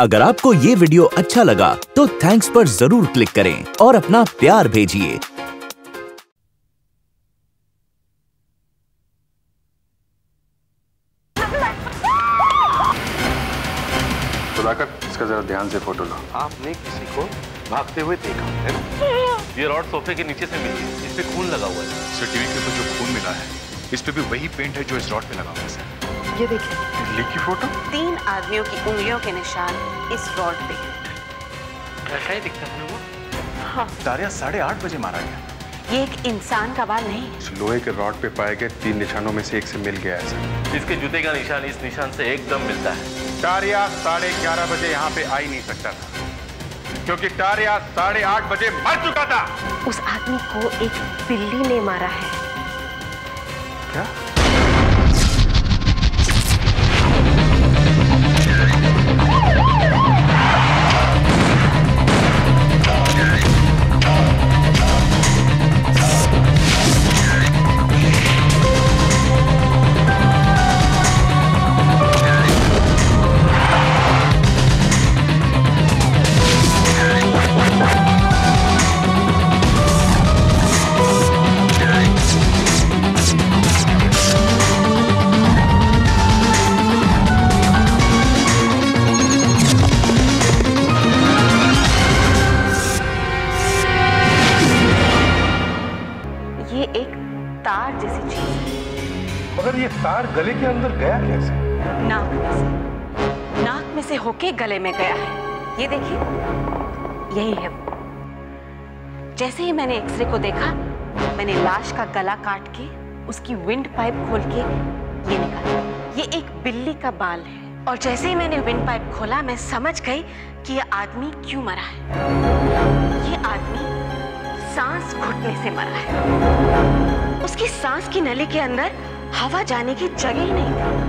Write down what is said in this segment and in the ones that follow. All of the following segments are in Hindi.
अगर आपको ये वीडियो अच्छा लगा तो थैंक्स पर ज़रूर क्लिक करें और अपना प्यार भेजिए। सुधाकर इसका जरा ध्यान से फ़ोटो लो। आपने किसी को भागते हुए देखा है ना? ये रॉड सोफे के नीचे से मिली है इस पे खून लगा हुआ है। सर टीवी के ऊपर जो खून मिला है इस पे भी वही पेंट है जो इस रॉड पे लगा हुआ है सर। ये देखिए दिल्ली की फ़ोटो? तीन आदमियों की उंगलियों के निशान इस रॉड पे। ऐसा ही दिखता है ना वो? हाँ। तारिया साढ़े आठ बजे मारा गया। ये एक इंसान का बाल नहीं। लोहे के रॉड पे पाए गए तीन निशानों में से एक से मिल गया है इसके जूते का निशान इस निशान से एकदम मिलता है। टारिया साढ़े ग्यारह बजे यहाँ पे आ ही नहीं सकता था क्योंकि टारिया साढ़े आठ बजे मर चुका था। उस आदमी को एक बिल्ली ने मारा है। क्या? होके गले में गया है। ये देखिए, यही है वो। जैसे ही मैंने एक्सरे को देखा, मैंने लाश का गला काट के, उसकी विंड पाइप खोल के ये निकाला। ये एक बिल्ली का बाल है। और जैसे ही मैंने विंड पाइप खोला, मैं समझ गई कि ये आदमी क्यों मरा है। ये आदमी सांस घुटने से मरा है। उसकी सांस की नली के अंदर हवा जाने की जगह ही नहीं थी।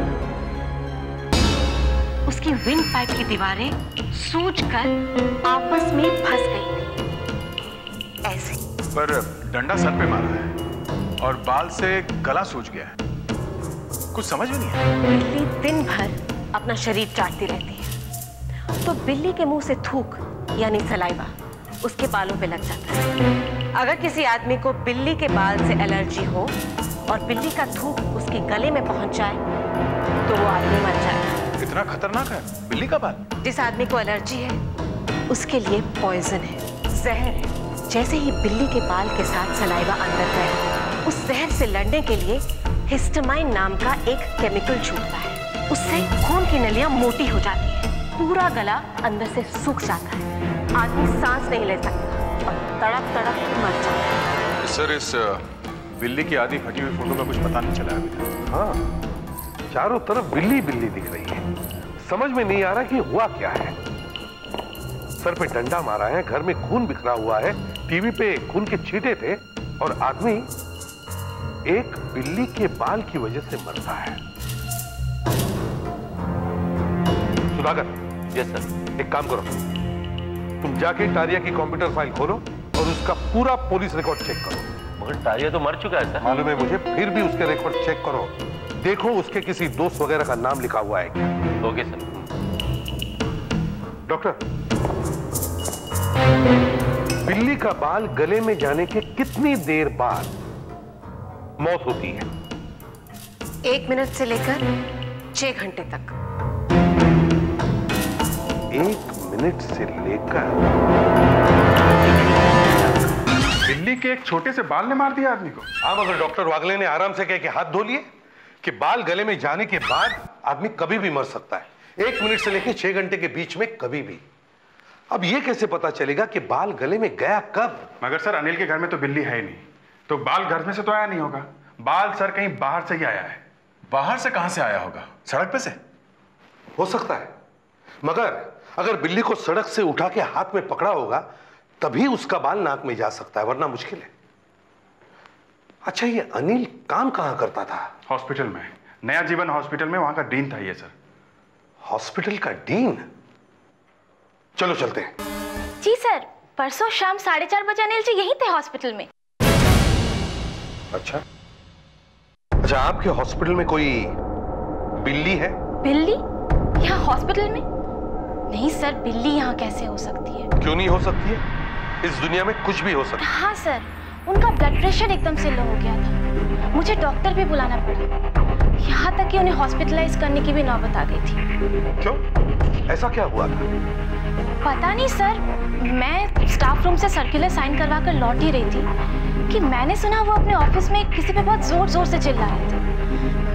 उसकी विंड पाइप की दीवारें सूजकर आपस में फंस गई थी। ऐसे। पर डंडा सर पे मारा है और बाल से गला सूज गया है। कुछ समझ में नहीं है बिल्ली दिन भर अपना शरीर चाटती रहती है। तो बिल्ली के मुँह से थूक यानी सलाइवा उसके बालों पे लग जाता है। अगर किसी आदमी को बिल्ली के बाल से एलर्जी हो और बिल्ली का थूक उसके गले में पहुँच जाए तो वो आदमी मर जाएगा इतना खतरनाक है? बिल्ली का बाल? जिस आदमी को एलर्जी है उसके लिए पॉइजन है। जहर है। जैसे ही बिल्ली के बाल के साथ सलाइवा अंदर गया उस जहर से लड़ने के लिए हिस्टामाइन नाम का एक केमिकल छूटता है। उससे खून की नलियाँ मोटी हो जाती है। पूरा गला अंदर से सूख जाता है। आदमी सांस नहीं ले सकता और तड़प तड़प मर जाता है। सर इस बिल्ली की आधी फटी हुई फ़ोटो का कुछ पता नहीं चला अभी तक। हाँ। चारों तरफ़ बिल्ली बिल्ली दिख रही है। समझ में नहीं आ रहा कि हुआ क्या है। सर पे डंडा मारा है घर में खून बिखरा हुआ है टीवी पे खून के छींटे थे और आदमी एक बिल्ली के बाल की वजह से मरता है। सुधाकर यस सर एक काम करो। तुम जाके टारिया की कंप्यूटर फ़ाइल खोलो और उसका पूरा पुलिस रिकॉर्ड चेक करो। मगर टारिया तो मर चुका है सर मालूम है मुझे फिर भी उसके रिकॉर्ड चेक करो। देखो उसके किसी दोस्त वगैरह का नाम लिखा हुआ है क्या? Okay sir. डॉक्टर बिल्ली का बाल गले में जाने के कितनी देर बाद मौत होती है? एक मिनट से लेकर छह घंटे तक। एक मिनट से लेकर। बिल्ली के एक छोटे से बाल ने मार दिया आदमी को। हाँ मगर डॉक्टर वागले ने आराम से कह के हाथ धो लिए कि बाल गले में जाने के बाद आदमी कभी भी मर सकता है। एक मिनट से लेकर छह घंटे के बीच में कभी भी। अब यह कैसे पता चलेगा कि बाल गले में गया कब? मगर सर अनिल के घर में तो बिल्ली है ही नहीं। तो बाल घर में से तो आया नहीं होगा। बाल सर कहीं बाहर से ही आया है। बाहर से कहाँ से आया होगा? सड़क पे से? हो सकता है। मगर अगर बिल्ली को सड़क से उठा के हाथ में पकड़ा होगा तभी उसका बाल नाक में जा सकता है वरना मुश्किल है। अच्छा ये अनिल काम कहाँ करता था? हॉस्पिटल में। नया जीवन हॉस्पिटल में वहाँ का डीन था ये सर। हॉस्पिटल का डीन? चलो चलते हैं। जी सर। परसों शाम साढ़े चार बजे अनिल जी यहीं थे हॉस्पिटल में। अच्छा। अच्छा आपके हॉस्पिटल में कोई बिल्ली है? बिल्ली? यहाँ हॉस्पिटल में? नहीं सर बिल्ली यहाँ कैसे हो सकती है? क्यों नहीं हो सकती है? इस दुनिया में कुछ भी हो सकता है। हाँ सर। उनका ब्लड प्रेशर एकदम से लो हो गया था। मुझे डॉक्टर भी बुलाना पड़ा। यहाँ तक कि उन्हें हॉस्पिटलाइज करने की भी नौबत आ गई थी। क्यों? ऐसा क्या हुआ था? पता नहीं सर मैं स्टाफ रूम से सर्कुलर साइन करवा कर लौट ही रही थी कि मैंने सुना वो अपने ऑफ़िस में किसी पे बहुत ज़ोर ज़ोर से चिल्ला रहे थे।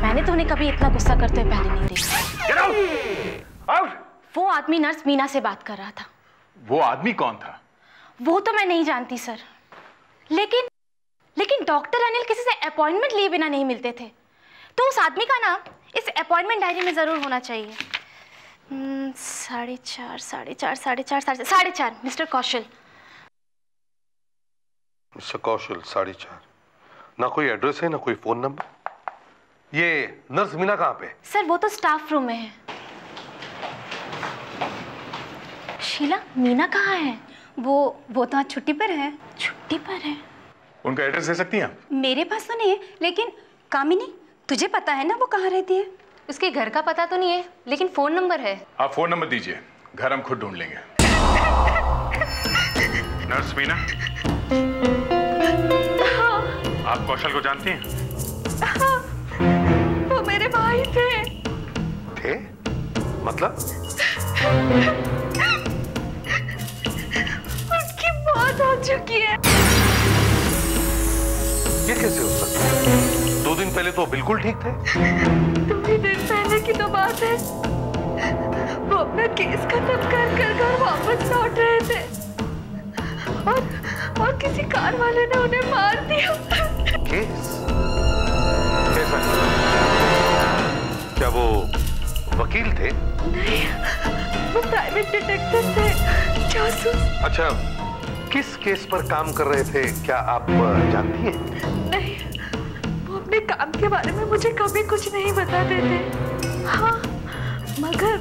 मैंने तो उन्हें कभी इतना गुस्सा करते हुए पहले नहीं देखा! वो आदमी नर्स मीना से बात कर रहा था। वो आदमी कौन था? वो तो मैं नहीं जानती सर लेकिन लेकिन डॉक्टर अनिल किसी से अपॉइंटमेंट लिए बिना नहीं मिलते थे। तो उस आदमी का नाम इस अपॉइंटमेंट डायरी में ज़रूर होना चाहिए। हम्म, साढ़े चार साढ़े चार साढ़े चार साढ़े साढ़े चार मिस्टर कौशल। मिस्टर कौशल साढ़े चार। ना कोई एड्रेस है ना कोई फ़ोन नंबर? ये नर्स मीना कहाँ पे? सर वो तो स्टाफ रूम में है। शीला मीना कहाँ है? वो वो तो आज छुट्टी पर है। छुट्टी पर है? उनका एड्रेस दे सकती हैं आप? मेरे पास तो नहीं है लेकिन कामिनी तुझे पता है ना वो कहाँ रहती है? उसके घर का पता तो नहीं है लेकिन फ़ोन नंबर है। आप फ़ोन नंबर दीजिए घर हम खुद ढूंढ लेंगे। नर्स मीना? आप कौशल को जानती हैं? वो मेरे भाई थे। थे? मतलब? मौत हो चुकी है ये कैसे हो सकता है? दो दिन पहले तो बिल्कुल ठीक थे। दो ही दिन पहले की तो बात है। वो अपना केस खत्म कर कर घर वापस लौट रहे थे। और और किसी कार वाले ने उन्हें मार दिया। केस? कैसा क्या वो वकील थे? नहीं वो प्राइवेट डिटेक्टिव थे जासूस। अच्छा किस केस पर काम कर रहे थे? क्या आप जानती हैं? नहीं। वो अपने काम के बारे में मुझे कभी कुछ नहीं बताते थे हाँ मगर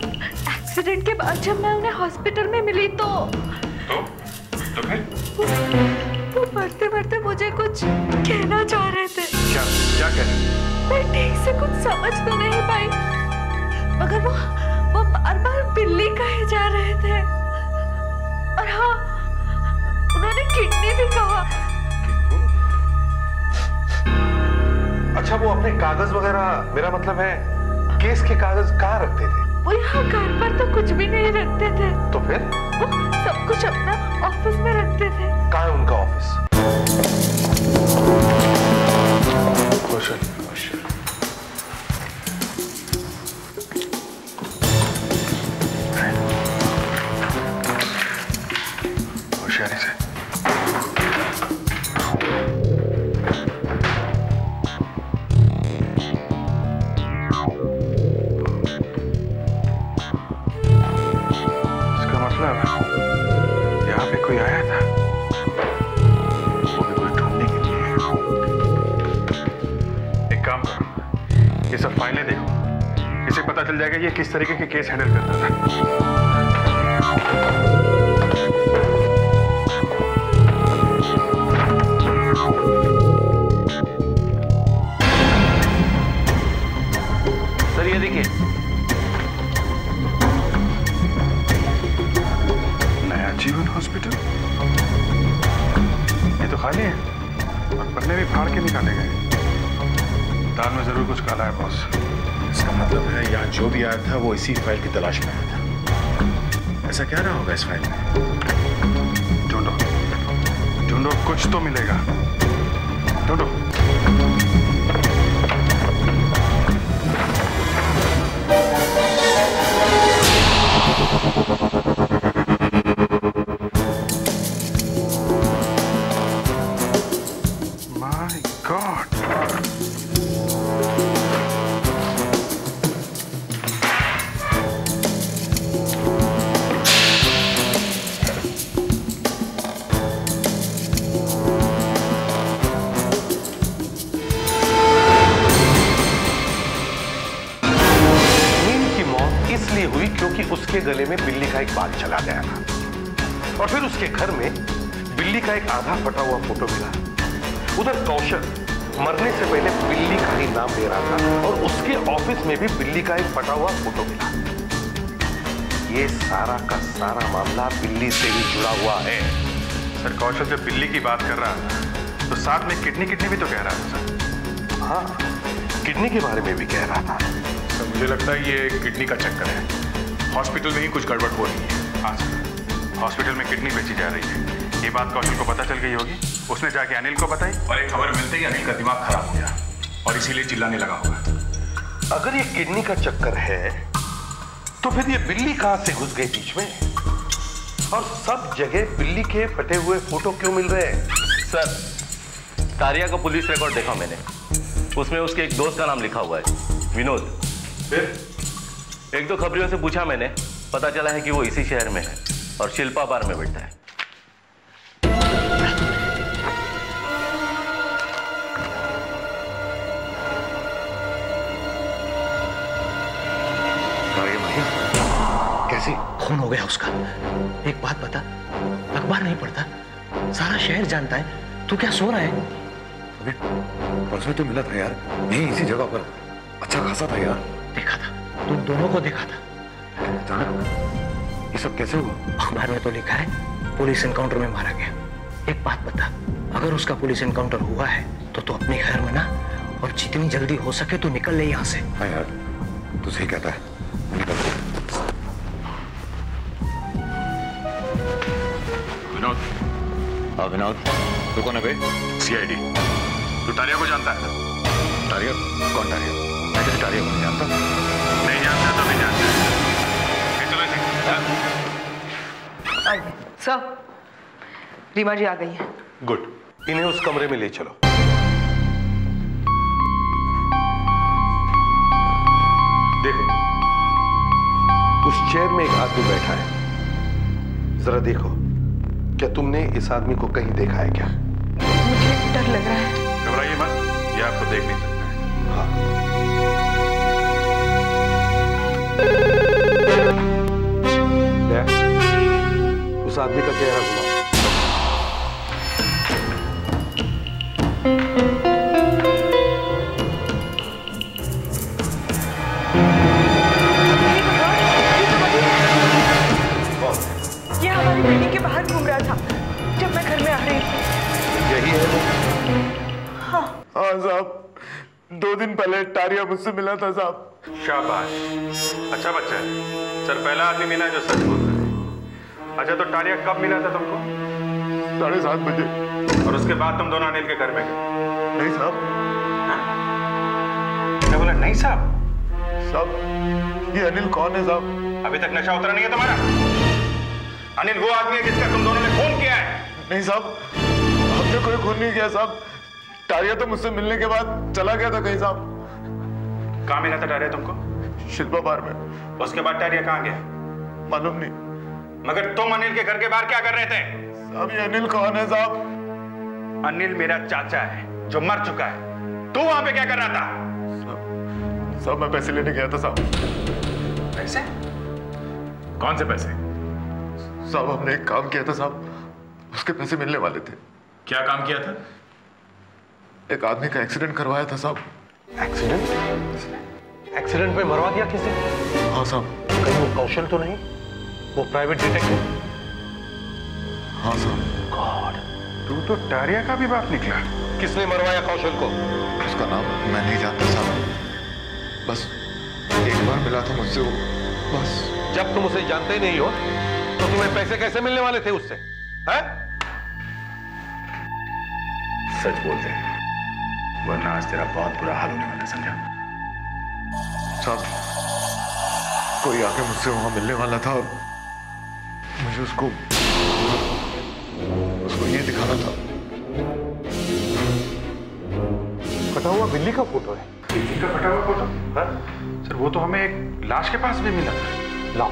एक्सीडेंट के बाद जब मैं उन्हें हॉस्पिटल में मिली तो तो? तो फिर? वो, वो मरते मरते मुझे कुछ कहना चाह रहे थे। क्या क्या कह रहे मैं ठीक से कुछ समझ तो नहीं पाई। मगर वो वो बार बार बिल्ली कहे जा रहे थे। और हाँ उन्होंने किडनी भी कहा। अच्छा वो अपने कागज़ वगैरह मेरा मतलब है केस के कागज़ कहाँ रखते थे? वो यहाँ घर पर तो कुछ भी नहीं रखते थे। तो फिर? वो सब कुछ अपना ऑफ़िस में रखते थे। कहा है उनका ऑफ़िस? किस तरीके के केस हैंडल करता था? सर ये देखिए। नया जीवन हॉस्पिटल ये तो खाली है। और पन्ने भी फाड़ के निकाले गए। दाल में ज़रूर कुछ काला है बॉस इसका मतलब है यहाँ जो भी आया था, वो इसी फ़ाइल की तलाश में आया था। ऐसा क्या रहा होगा इस फ़ाइल में? ढूंढो। ढूंढो, कुछ तो मिलेगा। ढूंढो। My इसलिए हुई क्योंकि उसके गले में बिल्ली का एक बाल चला गया था। और फिर उसके घर में बिल्ली का एक आधा फटा हुआ फ़ोटो मिला। उधर कौशल मरने से पहले बिल्ली का ही नाम ले रहा था और उसके ऑफ़िस में भी बिल्ली का एक फटा हुआ फ़ोटो मिला। ये सारा का सारा मामला बिल्ली से ही जुड़ा हुआ है। सर कौशल जब बिल्ली की बात कर रहा था तो साथ में किडनी किडनी भी तो कह रहा था सर। हाँ किडनी के बारे में भी कह रहा था। मुझे लगता है ये किडनी का चक्कर है। हॉस्पिटल में ही कुछ गड़बड़ हो रही है। हाँ सर। हॉस्पिटल में किडनी बेची जा रही है। ये बात कौशल को पता चल गई होगी। उसने जाके अनिल को बताई। और एक खबर मिलते ही अनिल का दिमाग खराब हो गया। और इसीलिए चिल्लाने लगा हुआ है अगर ये किडनी का चक्कर है तो फिर ये बिल्ली कहाँ से घुस गई बीच में? और सब जगह बिल्ली के फटे हुए फ़ोटो क्यों मिल रहे हैं? सर, तारिया का पुलिस रिकॉर्ड देखा मैंने। उसमें उसके एक दोस्त का नाम लिखा हुआ है। विनोद। फिर? एक दो खबरियों से पूछा मैंने। पता चला है कि वो इसी शहर में है और शिल्पा बार में बैठता है। कैसे? खून हो गया उसका। एक बात बता अखबार नहीं पढ़ता सारा शहर जानता है। तू क्या सो रहा है? अभी परसों तो मिला था यार। नहीं इसी जगह पर। अच्छा खासा था यार। देखा था। तुम दोनों को देखा था। लेकिन अचानक ये सब कैसे हुआ? अखबार में तो लिखा है पुलिस एनकाउंटर में मारा गया। एक बात बता अगर उसका पुलिस एनकाउंटर हुआ है तो तू अपनी खैर मना और जितनी जल्दी हो सके तो निकल ले यहाँ से। हाँ यार तू सही कहता है। निकल। विनोद। हाँ विनोद। तू कौन है बे सीआईडी तू तारिया को जानता है टारिया? कौन टारिया? को नहीं जानता नहीं जानता तो नहीं जानता हाँ? सर रीमा जी आ गई है गुड इन्हें उस कमरे में ले चलो। देखो उस चेयर में एक आदमी बैठा है। जरा देखो क्या तुमने इस आदमी को कहीं देखा है क्या? मुझे डर लग रहा है। घबराइए मत ये आपको देख नहीं सकता है। हाँ। आदमी का चेहरा बिल्डिंग के बाहर घूम रहा था जब मैं घर में आ रही थी। यही है वो। हाँ साहब। दो दिन पहले टारिया मुझसे मिला था साहब। शाबाश। अच्छा बच्चा है। सर पहला आदमी मिला है जो सच बोल रहा है। अच्छा तो टारिया कब मिला था तुमको? साढ़े सात बजे। और उसके बाद तुम दोनों अनिल के घर में गए? नहीं साहब। क्या बोला नहीं साहब। साहब ये अनिल कौन है साहब? अभी तक नशा उतरा नहीं है तुम्हारा? अनिल वो आदमी है जिसका तुम दोनों ने खून किया है। नहीं साहब हमने कोई खून नहीं किया साहब। टारिया तो मुझसे मिलने के बाद चला गया था कहीं साहब। कहाँ मिला था टारिया तुमको? शिल्पा बार में। उसके बाद टारिया कहाँ गया मालूम नहीं। मगर तुम अनिल के घर के बाहर क्या कर रहे थे? साहब ये अनिल कौन है साहब? अनिल मेरा चाचा है जो मर चुका है। तू वहाँ पे क्या कर रहा था? साहब मैं पैसे लेने गया था साहब। पैसे? कौन से पैसे? साहब हमने एक काम किया था साहब। उसके पैसे मिलने वाले थे। क्या काम किया था? एक आदमी का एक्सीडेंट करवाया था साहब। एक्सीडेंट? एक्सीडेंट में मरवा दिया किसी हाँ साहब। कहीं वो कौशल तो नहीं? वो प्राइवेट डिटेक्टिव हाँ साहब गॉड तू तो टारिया का भी बाप निकला। किसने मरवाया कौशल को? उसका नाम मैं नहीं जानता साहब बस एक बार मिला था मुझसे वो। बस। जब तुम उसे जानते ही नहीं हो तो तुम्हें पैसे कैसे मिलने वाले थे उससे? हैं? सच बोलते हैं वरना आज तेरा बहुत बुरा हाल होने वाला समझा? साहब कोई आके मुझसे वहाँ मिलने वाला था और मुझे उसको उसको ये दिखाना था। फटा हुआ बिल्ली का फ़ोटो है। बिल्ली का फटा हुआ फ़ोटो? हाँ? सर वो तो हमें एक लाश के पास भी मिला। था लाओ।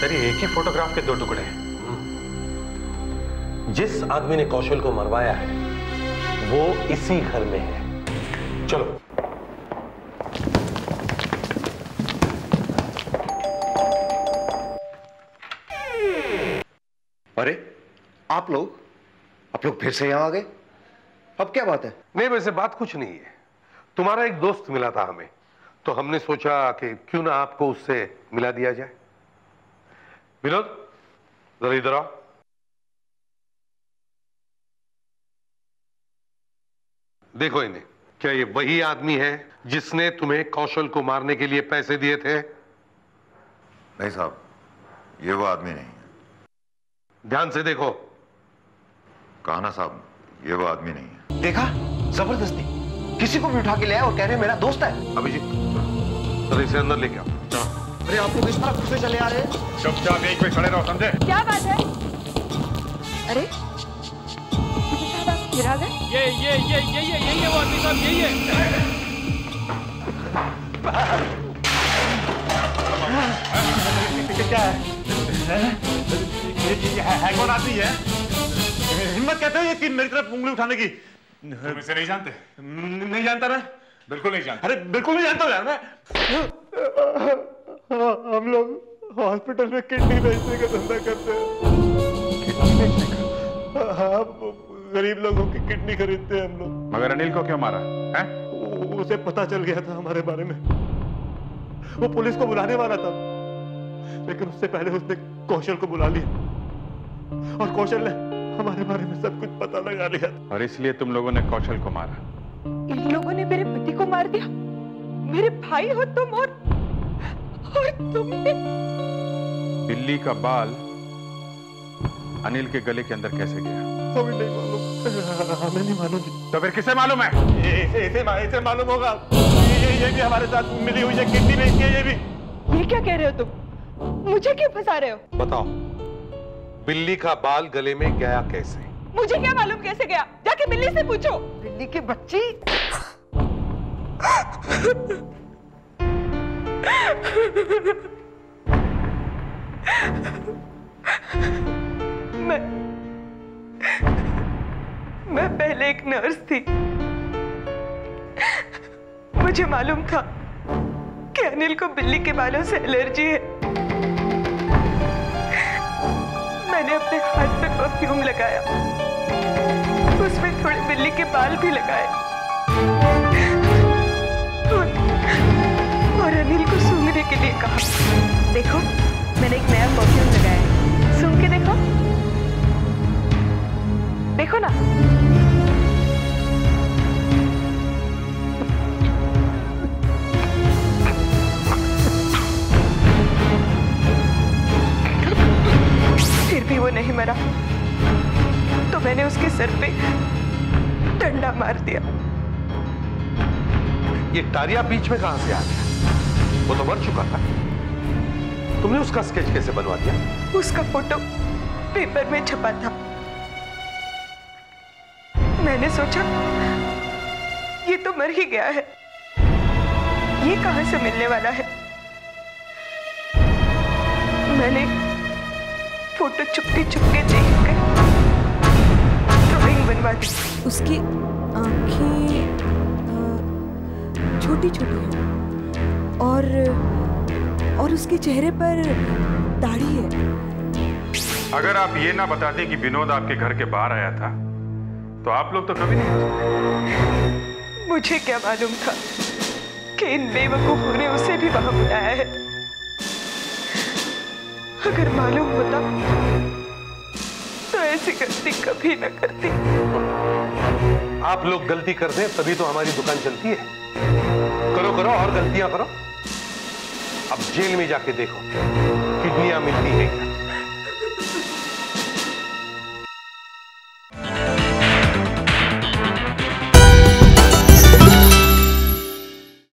सर ये एक ही फोटोग्राफ के दो टुकड़े हैं। जिस आदमी ने कौशल को मरवाया है वो इसी घर में है। चलो। अरे आप लोग? आप लोग फिर से यहाँ आ गए? अब क्या बात है? नहीं वैसे बात कुछ नहीं है। तुम्हारा एक दोस्त मिला था हमें। तो हमने सोचा कि क्यों ना आपको उससे मिला दिया जाए। विनोद जरा इधर आओ। देखो इन्हें। क्या ये वही आदमी है जिसने तुम्हें कौशल को मारने के लिए पैसे दिए थे? नहीं साहब ये वो आदमी नहीं है। ध्यान से देखो। कहा ना साहब ये वो आदमी नहीं है। देखा? ज़बरदस्ती। किसी को भी उठा के ले आए और कह रहे मेरा दोस्त है। अभिजीत जरा इसे अंदर लेके आओ। अरे आप लोग इस तरह से चले आ रहे हैं। चुपचाप एक पे खड़े रहो समझे? क्या बात है? अरे साहब आप फिर आ गए ये ये ये ये ये यही है वो आदमी साहब यही है क्या है? ये, ये, ये है, है कौन आदमी है? हिम्मत कहते हो ये कि मेरी तरफ़ उंगली उठाने की? तुम इसे नहीं जानते? नहीं जानता मैं। बिल्कुल नहीं जानता। अरे बिल्कुल नहीं जानता यार मैं। हम लोग हॉस्पिटल में किडनी बेचने का धंधा करते हैं। किडनी बेचने का? हाँ गरीब लोगों की किडनी खरीदते हैं हम लोग। मगर अनिल को क्यों मारा है? उसे पता चल गया था हमारे बारे में। वो पुलिस को बुलाने वाला था। लेकिन उससे पहले उसने कौशल को बुला लिया। और कौशल ने हमारे बारे में सब कुछ पता लगा लिया और इसलिए तुम लोगों ने कौशल को मारा। इन लोगों ने मेरे पति को मार दिया। मेरे भाई हो तुम और और तुमने। बिल्ली का बाल अनिल के गले के अंदर कैसे गया? हमें नहीं मालूम। हमें नहीं मालूम। तो फिर किसे मालूम है? इसे इसे इसे मालूम होगा। ये ये भी हमारे साथ मिली हुई है किडनी बेचती है ये भी। ये क्या कह रहे हो तुम? मुझे क्यों फंसा रहे हो? बताओ बिल्ली का बाल गले में गया कैसे? मुझे क्या मालूम कैसे गया? जाके बिल्ली से पूछो। बिल्ली की बच्ची? मैं मैं पहले एक नर्स थी। मुझे मालूम था कि अनिल को बिल्ली के बालों से एलर्जी है। मैंने अपने हाथ पे परफ्यूम लगाया। उसमें थोड़े बिल्ली के बाल भी लगाए। और, अनिल को सूंघने के लिए कहा। देखो मैंने एक नया परफ्यूम लगाया सूंघ के देखो। देखो ना। फिर भी वो नहीं मरा। तो मैंने उसके सर पे डंडा मार दिया। ये टारिया बीच में कहाँ से आ गया? वो तो मर चुका था। तुमने उसका स्केच कैसे बनवा दिया? उसका फ़ोटो पेपर में छपा था। मैंने सोचा ये तो मर ही गया है। ये कहाँ से मिलने वाला है? मैंने फ़ोटो चुपके चुपके देख कर ड्राइंग बनवा दी। उसकी आँखें छोटी छोटी हैं और और उसके चेहरे पर दाढ़ी है। अगर आप ये ना बताते कि विनोद आपके घर के बाहर आया था तो आप लोग तो कभी नहीं मुझे क्या मालूम था कि इन बेवकूफों ने उसे भी वहाँ बुलाया है। अगर मालूम होता तो ऐसी गलती कभी ना करती। आप लोग गलती करते हैं तभी तो हमारी दुकान चलती है। करो करो और गलतियाँ करो। अब जेल में जाके देखो किडनियाँ मिलती है क्या?